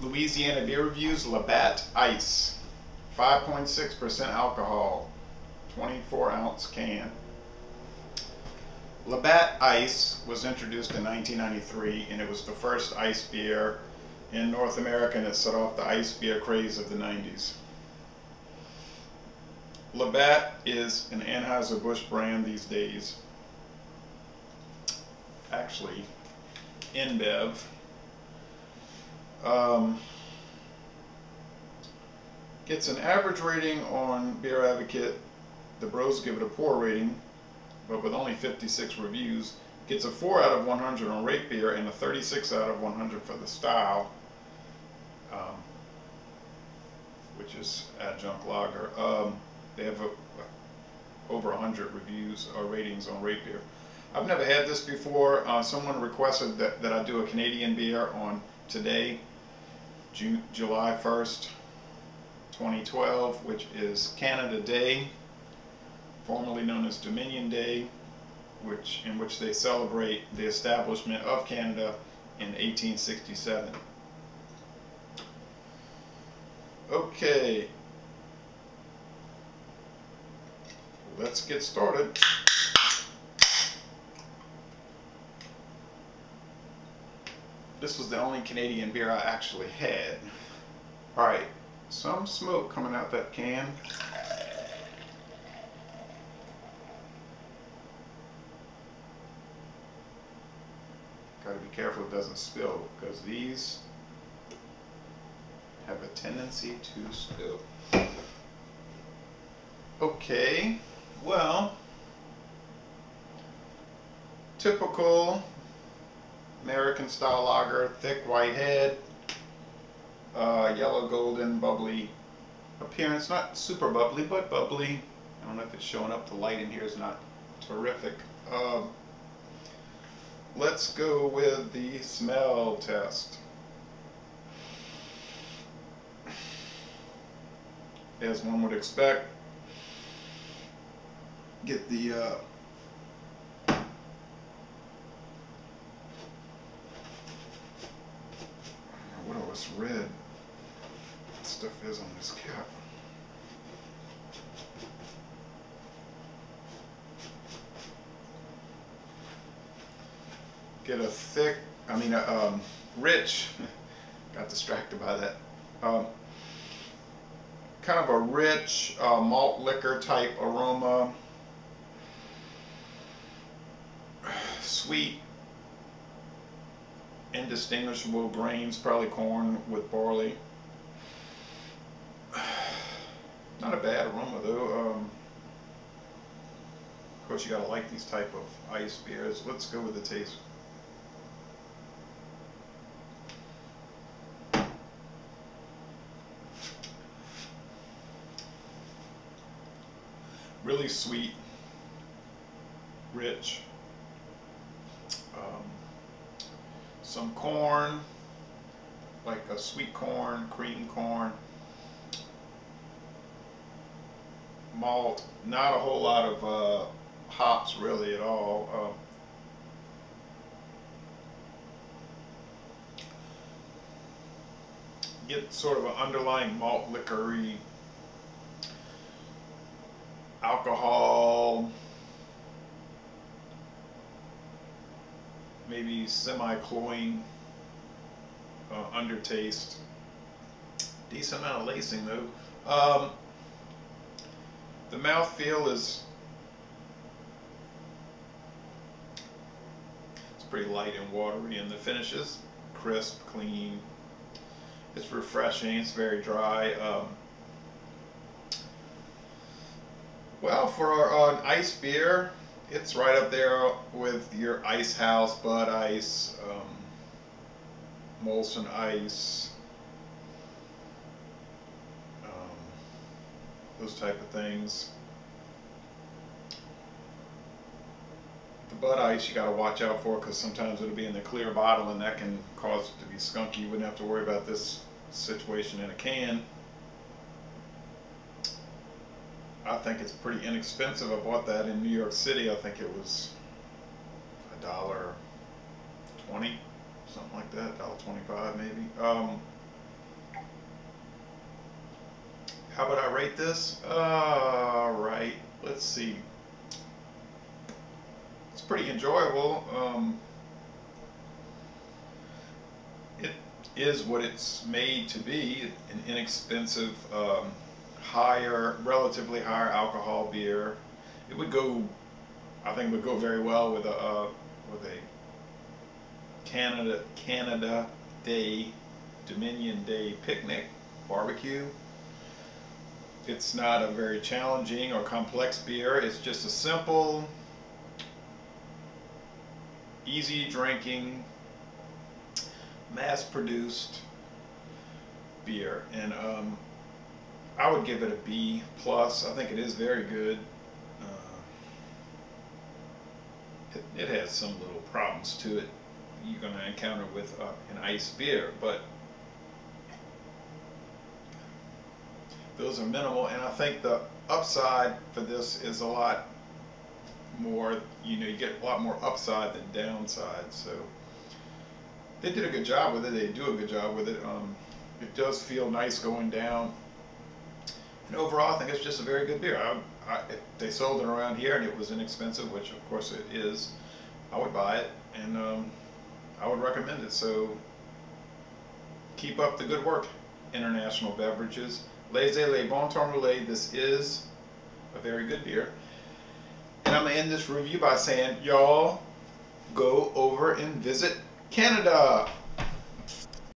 Louisiana Beer Reviews Labatt Ice. 5.6% alcohol. 24 ounce can. Labatt Ice was introduced in 1993 and it was the first ice beer in North America and it set off the ice beer craze of the 90s. Labatt is an Anheuser-Busch brand these days. Actually, InBev. Um, gets an average rating on Beer Advocate. The bros give it a poor rating, but with only 56 reviews. Gets a 4 out of 100 on Rate Beer and a 36 out of 100 for the style, um, which is adjunct lager. Um, they have a, over 100 reviews or ratings on Rate Beer. I've never had this before. Uh, someone requested that, that I do a Canadian beer on today, July 1st, 2012, which is Canada Day, formerly known as Dominion Day, which in which they celebrate the establishment of Canada in 1867. Okay, let's get started. This was the only Canadian beer I actually had. Alright, some smoke coming out that can. Gotta be careful it doesn't spill because these have a tendency to spill. Okay, well, typical American style lager, thick white head, uh, yellow golden bubbly appearance, not super bubbly, but bubbly. I don't know if it's showing up, the light in here is not terrific. Uh, let's go with the smell test. As one would expect, get the uh, this red stuff is on this cap. Get a thick, I mean, a, um, rich, got distracted by that, um, kind of a rich uh, malt liquor type aroma, sweet, indistinguishable grains, probably corn with barley. Not a bad aroma though. Um, of course, you gotta like these type of ice beers. Let's go with the taste. Really sweet, rich. Um, some corn, like a sweet corn, cream corn, malt, not a whole lot of uh, hops really at all. Uh, get sort of an underlying malt liquory alcohol, maybe semi-cloying uh, undertaste. Decent amount of lacing though. Um, the mouth feel is it's pretty light and watery, and the finish is crisp, clean. It's refreshing. It's very dry. Um, well, for our, an ice beer, it's right up there with your Ice House, Bud Ice, um, Molson Ice, um, those type of things. The Bud Ice you got to watch out for because sometimes it'll be in the clear bottle and that can cause it to be skunky. You wouldn't have to worry about this situation in a can. I think it's pretty inexpensive. I bought that in New York City. I think it was a dollar twenty, something like that, dollar twenty-five maybe. Um, how would I rate this? Uh, right. Let's see. It's pretty enjoyable. Um, it is what it's made to be an inexpensive, um, higher, relatively higher alcohol beer. It would go, I think, would go very well with a uh, with a Canada Canada Day Dominion Day picnic barbecue. It's not a very challenging or complex beer. It's just a simple, easy drinking, mass produced beer. And um, I would give it a B plus. I think it is very good. Uh, it, it, has some little problems to it you're going to encounter with uh, an ice beer, but those are minimal. And I think the upside for this is a lot more. You know, you get a lot more upside than downside. So they did a good job with it. They do a good job with it. Um, it does feel nice going down. And overall, I think it's just a very good beer. I, I, if they sold it around here and it was inexpensive, which of course it is, I would buy it and um, I would recommend it. So keep up the good work, International Beverages. Laissez les bon temps rouler. This is a very good beer. And I'm going to end this review by saying, y'all go over and visit Canada.